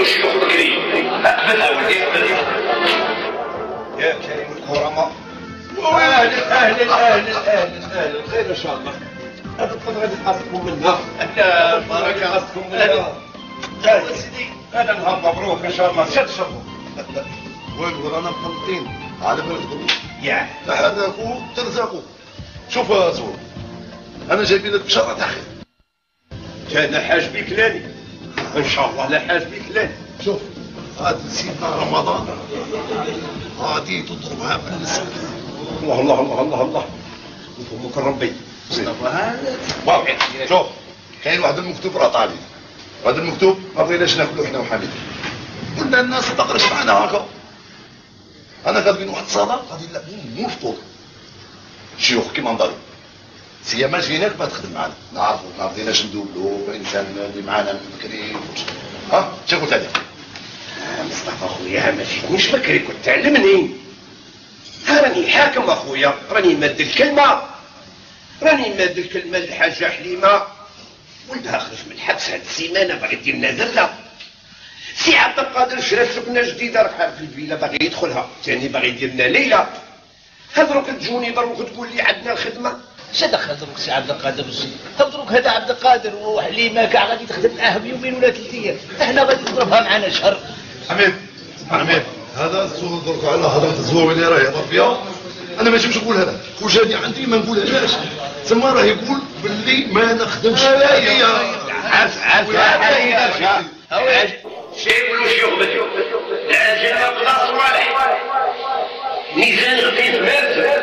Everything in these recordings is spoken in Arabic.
كانوا شيوخ بكري اقبلها ولدي اقبلها يا كريم الكرماء أهلا أهلا أهلا أهلا أهلا خير ان شاء الله هذا القدر غادي تقاسكم منها لا بارك قاسكم منها هذا نهار مبروك ان شاء الله شد شربوا وين رانا مخلطين على بلدكم يا تحركوا ترزقوا شوف يا زور أنا جايبين لك بشرة خير كان حاج بك لاني إن شاء الله. لا حاج بك لاني شوف هذا سيدنا رمضان. غادي تضربها بالنسبة الله الله الله الله الله. يفهمك ربي. زين. واضح. شوف كاين واحد المكتوب راه طالي. هذا المكتوب ما بغيناش ناكلو حنا وحميد قلنا الناس تقرش معنا هكا أنا كاتبين واحد الصلاه غادي نلعبو مو فطور شيوخ كيما نضرب سيما جيناك ما تخدم معنا. نعرفو ما بديناش ندوبلو الانسان اللي معانا من بكري. ها؟ شنو قلت عليك مصطفى خويا ما جيتنيش بكري كنت تعلمني. راني حاكم أخويا راني ماد الكلمة. راني ماد الكلمة للحاجه حليمة. ولدها خرج من الحبس هاد السيمانة باغي دير لنا زلة. سي عبد القادر شرا سكنه جديدة راه في الفيلا باغي يدخلها. ثاني باغي يدير لنا ليلة. هضروك تجوني دروك تقول لي عندنا الخدمة. اش دخل دروك سي عبد القادر تو دروك هذا عبد القادر وحليمه كاع غادي تخدم معاه بيومين ولا ثلاث أيام. إحنا غادي نضربها معنا شهر. حميد حميد. هذا الزور درك على هضرة الزور اللي راه يهضر فيها. أنا ماشي باش نقول هذا. وجاني عندي ما نقولهاش ثم راه يقول باللي ما نخدمش هي عاف عاف عاف شيء يقولوا شيوخ بكري العجل قضاء صوالح ميزان خفيف مات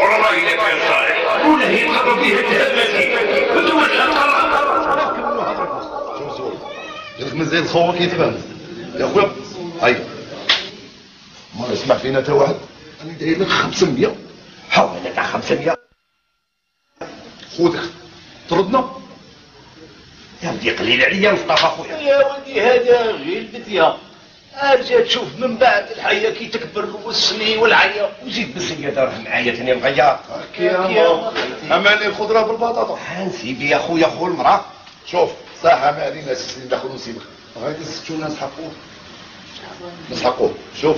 والله الا كان صالح ولا هي تخرب فيه التهمتي شوف زور قالك مزيان خوك يتفهم يا خويا هاي ما يسمع فينا تا واحد أنا داير لك 500 حول تاع 500 خذك طردنا يا ودي قليل عليا مصطفى خويا يا ولدي هذا غير بديها أرجع تشوف من بعد الحياة كي تكبر والسني والعيا وزيد بالزيادة راه معايا ثاني مغير اماني الخضره بالبطاطا. نسيبي يا خويا خو المرأة. شوف صح ما علينا السنين داخل نسيبك غادي نسكتونا نسحقوه نسحقوه شوف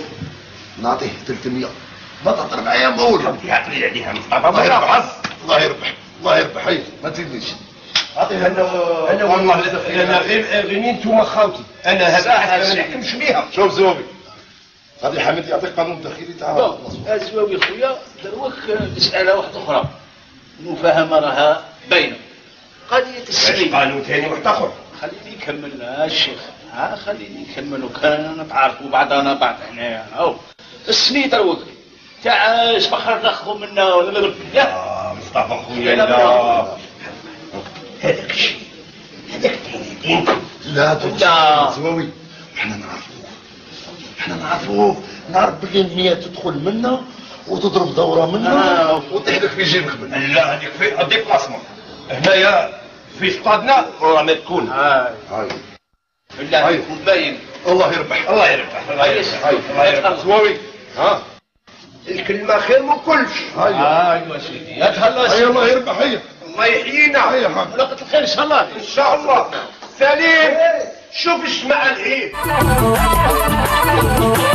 نعطيه 300 بطاطا معايا مول عطري عليها مصطفى. الله يربح الله يربح. الله يربح. ما تزيدنيش. عطيه أنا أنا والله أنا غير غير انتوما خاوتي. أنا هذا ما نحكمش بيها شوف زوبي. غادي حميد يعطيك قانون داخلي تاع اسواوي خويا دروك مساله واحدة أخرى. المفاهمة راها باينه قضية السنين قانون ثاني واحد آخر. خليني نكمل يا الشيخ. ها خليني نكمل. وكان نتعرفوا بعضنا بعض هنايا هاو السنين دروك. تاع اش بخر ناخذوا منا. ولا لا آه مصطفى خويا لا هذاك الشيء. هذاك دين لا لا. زواوي إحنا نعرفوه. إحنا نعرفوه. نعرف بلي النية تدخل منا وتضرب دورة منا آه. وتحدث في جيبك منا. لا هذيك في ديبلاسمون هنايا في سطادنا والله ما تكون. هاي هاي. بالله هاي. يكون باين. الله يربح. الله يربح. الله يربح. هاي الله يربح. زواوي ها؟ الكلمة خير من كلش هاي سيدي. يتهلا هاي الله يربح هيا. الله يحيينا. ولقت الخير إن شاء الله. إن شاء الله. سليم. شوف إيش مع العيد.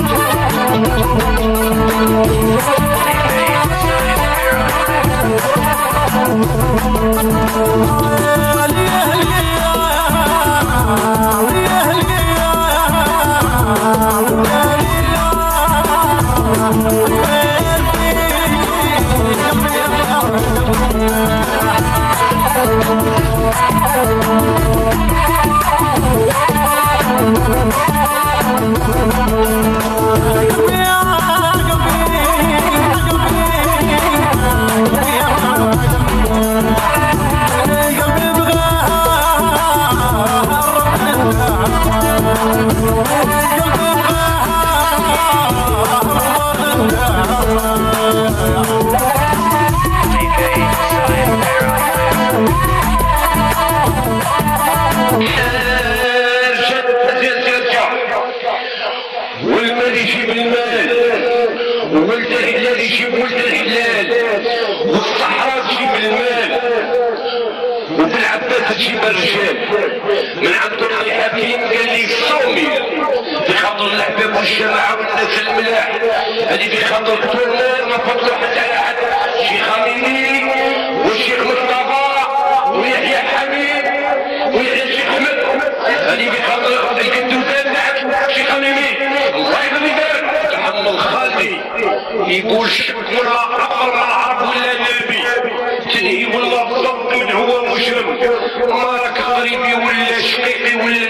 من عبد الله حكيم قال لي صومي بخاطر الاحباب والجماعة والناس الملاح. هذه بخاطر كل ما فضلوا حتى على حد الشيخ أميني والشيخ مصطفى ويحيى حميد ويحيى الشيخ أحمد. هذه بخاطر القدوسات معك الشيخ أميني. الله يخلي بالك محمد خالدي يقول شكرا عبر العرب ولا نبي تنهي والله من هو مجرم ما راك قريبي ولا شقيقي ولا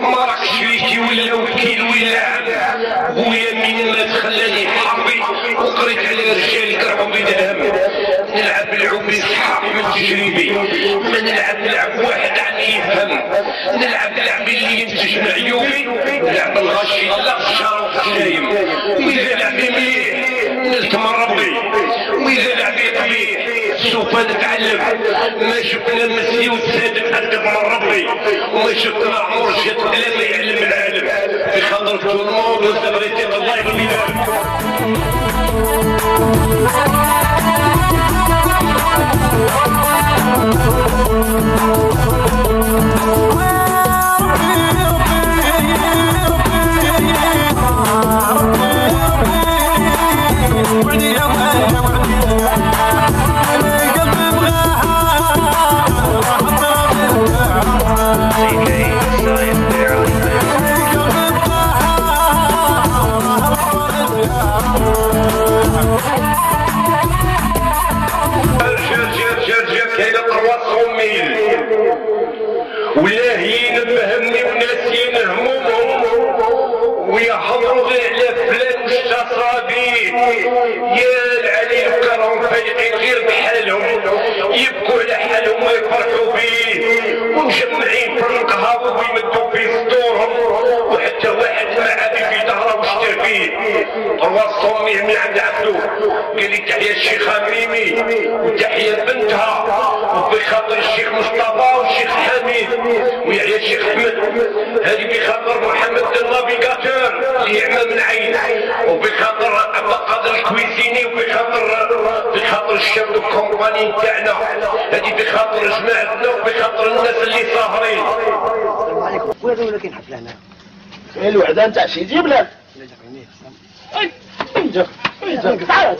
ما راك شريكي ولا وكيل ولا عم بويا من ما تخلاني حربي وقريت على رجال كرهوا بدهم نلعب العب اسحاق من تجريبي. ما نلعب لعب واحد عني يفهم. نلعب لعب اللي ينتج عيوبي لعب الغشي لا الشرف شايم واذا لعبي مليح نلت سوف نتعلم ما شفنا مسي وتسادم أدب من ربي. وما شفنا عمر جد لا يعلم العالم. بخاطر كل الموت وسبريتي الله يغني يا العلي وكرهم فايقين غير بحالهم. يبكوا على حالهم ما يفرحوا بيه ومجمعين في القهوة ويمدوا في صدورهم وحتى واحد ما عاد في ظهره واشتر فيه. روا صومي من عند عبدو. قال لي تحية الشيخة ميمي وتحية بنتها. وبخاطر الشيخ مصطفى والشيخ حميد. ويحيى الشيخ أحمد. هذه بخاطر محمد النافيغاتور اللي يعمى عبد القادر الكويسيني وبخاطر بخاطر الشاب الكومباني نتاعنا هذه بخاطر جماعتنا وبخاطر الناس اللي ساهرين وين ولا كاين حفله هنا الوحده نتاع سي جيب لك لا جاكني تعال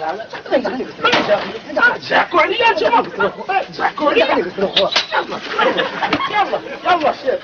تعال زحكوا عليا. أنتم زحكوا عليا يلا يلا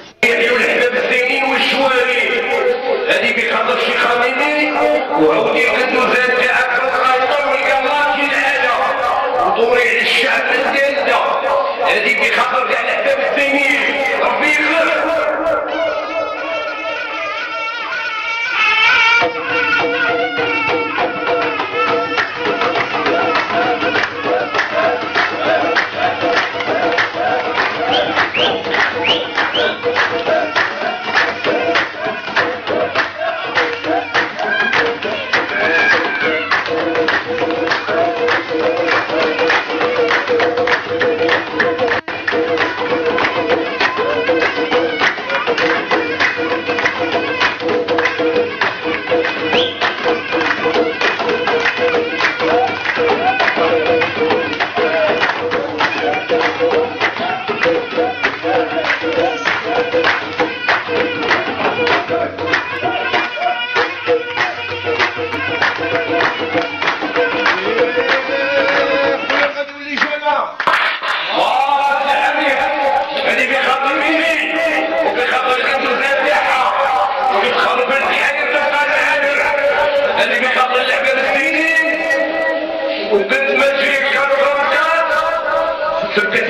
to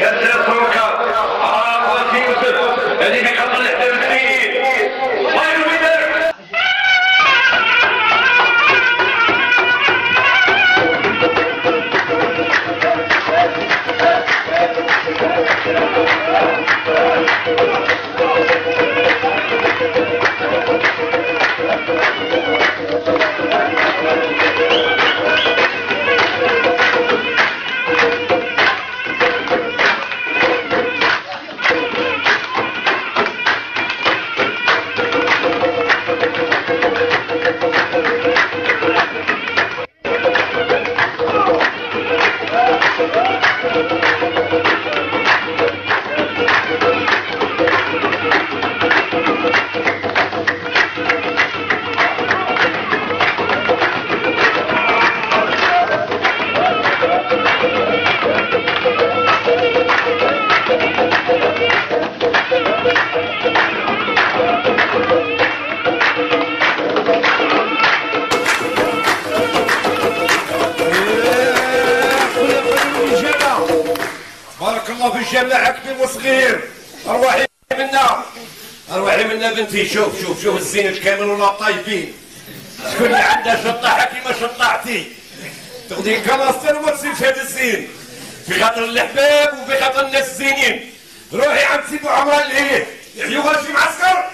الجماعة كبير وصغير ارواحي منا. ارواحي منا بنتي. شوف شوف شوف الزينة كامل ولا طايبين. شكون اللي عندها شطاحة كيما شطاحتي. تاخدي كلاستر وما تسيبش هذا الزين. في خاطر الأحباب وفي خاطر الناس الزينين. روحي عند سيدو عمران ليه يحيوا غادي معسكر؟